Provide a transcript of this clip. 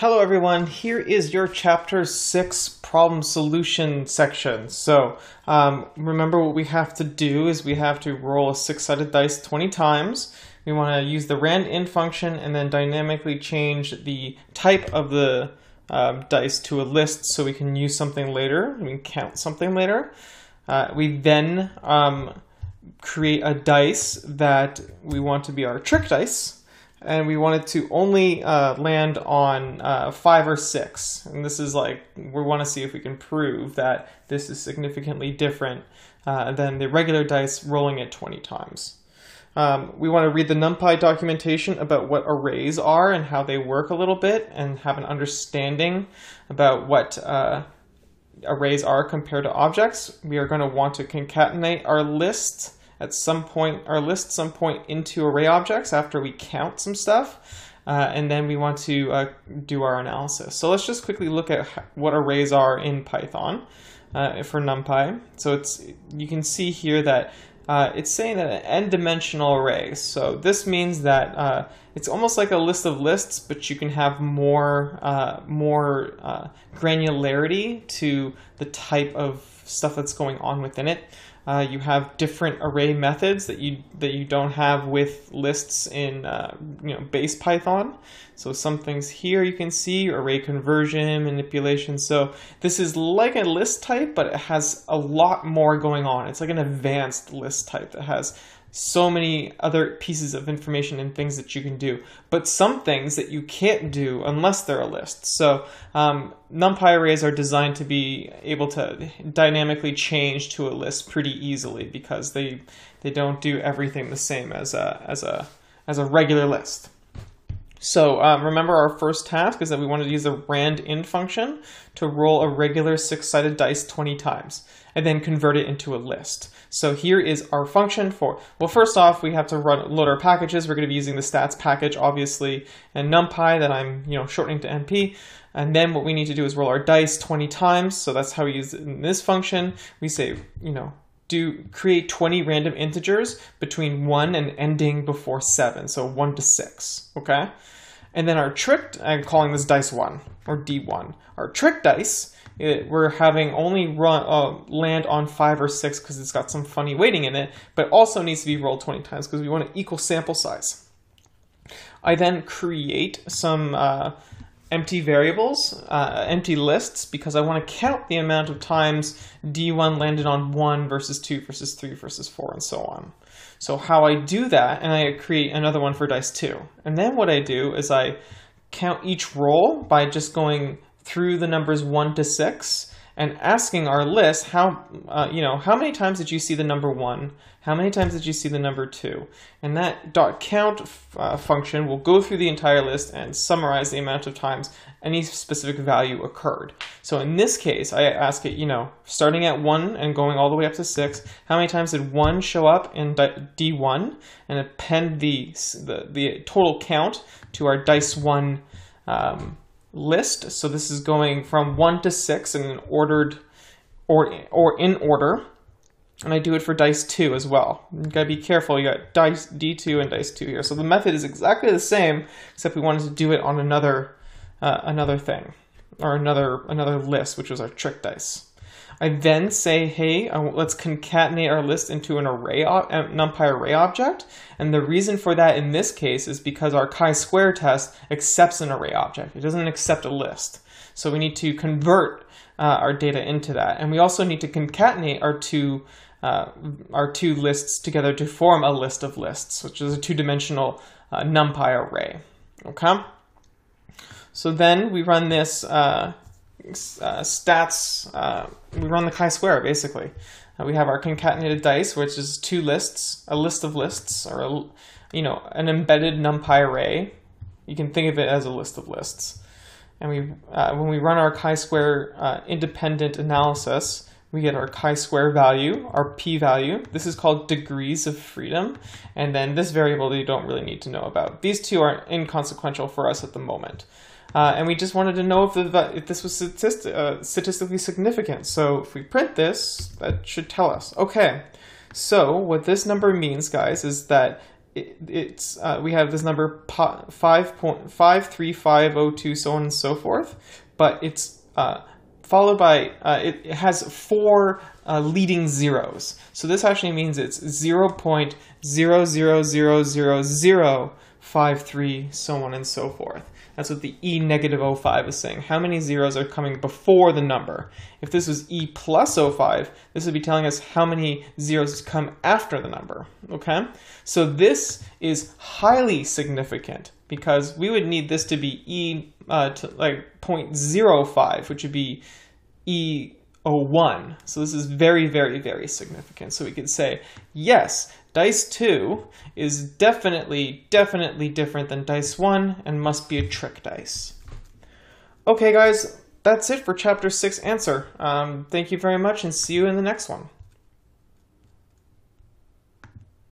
Hello everyone, here is your chapter 6 problem solution section. So um, remember what we have to do is we have to roll a six-sided dice 20 times. We want to use the rand function and then dynamically change the type of the um, dice to a list so we can use something later, we can count something later. Uh, we then um, create a dice that we want to be our trick dice and we wanted to only uh, land on uh, five or six. And this is like, we want to see if we can prove that this is significantly different uh, than the regular dice rolling it 20 times. Um, we want to read the NumPy documentation about what arrays are and how they work a little bit and have an understanding about what uh, arrays are compared to objects. We are going to want to concatenate our list at some point or list some point into array objects after we count some stuff. Uh, and then we want to uh, do our analysis. So let's just quickly look at what arrays are in Python uh, for NumPy. So it's you can see here that uh, it's saying that an n-dimensional array. So this means that uh, it's almost like a list of lists, but you can have more uh, more granularity to the type of stuff that's going on within it. Uh, you have different array methods that you that you don't have with lists in uh, you know base Python. So some things here you can see array conversion, manipulation. So this is like a list type, but it has a lot more going on. It's like an advanced list type that has so many other pieces of information and things that you can do, but some things that you can't do unless they're a list. So um, NumPy arrays are designed to be able to dynamically change to a list pretty easily because they they don't do everything the same as a as a as a regular list. So um, remember our first task is that we wanted to use the randint function to roll a regular six-sided dice 20 times and then convert it into a list. So here is our function for, well, first off, we have to run load our packages. We're going to be using the stats package, obviously, and NumPy that I'm, you know, shortening to NP. And then what we need to do is roll our dice 20 times. So that's how we use it in this function. We say, you know, do create 20 random integers between 1 and ending before 7, so 1 to 6, okay? And then our trick, I'm calling this dice 1, or D1. Our trick dice, it, we're having only run uh, land on 5 or 6 because it's got some funny weighting in it, but also needs to be rolled 20 times because we want an equal sample size. I then create some uh, empty variables, uh, empty lists, because I want to count the amount of times D1 landed on 1 versus 2 versus 3 versus 4 and so on. So how I do that, and I create another one for dice 2. And then what I do is I count each roll by just going through the numbers 1 to 6 and asking our list how uh, you know how many times did you see the number one? How many times did you see the number two? And that dot count uh, function will go through the entire list and summarize the amount of times any specific value occurred. So in this case i ask it you know starting at one and going all the way up to six how many times did one show up in d1 and append the the, the total count to our dice one um, list. So this is going from 1 to 6 in an ordered or or in order. And I do it for dice 2 as well. You gotta be careful, you got dice D2 and dice 2 here. So the method is exactly the same, except we wanted to do it on another uh, another thing, or another another list, which was our trick dice. I then say, hey, let's concatenate our list into an array, uh, NumPy array object. And the reason for that in this case is because our chi-square test accepts an array object. It doesn't accept a list. So we need to convert uh, our data into that. And we also need to concatenate our two uh, our two lists together to form a list of lists, which is a two-dimensional uh, NumPy array. Okay. So then we run this uh, uh, stats, uh, we run the chi-square basically. Uh, we have our concatenated dice, which is two lists, a list of lists, or a, you know, an embedded NumPy array. You can think of it as a list of lists. And we, uh, when we run our chi-square uh, independent analysis, we get our chi-square value, our p-value. This is called degrees of freedom. And then this variable that you don't really need to know about. These two are inconsequential for us at the moment. Uh, and we just wanted to know if, the, if this was uh, statistically significant. So if we print this, that should tell us. Okay, so what this number means, guys, is that it, it's uh, we have this number five point five three five zero two so on and so forth, but it's uh, followed by uh, it, it, has four uh, leading zeros. So this actually means it's zero point zero zero zero zero zero five three so on and so forth. That's what the e negative 05 is saying. How many zeros are coming before the number? If this was e plus 05, this would be telling us how many zeros come after the number, okay? So this is highly significant because we would need this to be e uh, to like 0.05, which would be e 01. So this is very, very, very significant. So we could say, yes, dice 2 is definitely, definitely different than dice 1 and must be a trick dice. Okay, guys, that's it for chapter 6 answer. Um, thank you very much and see you in the next one.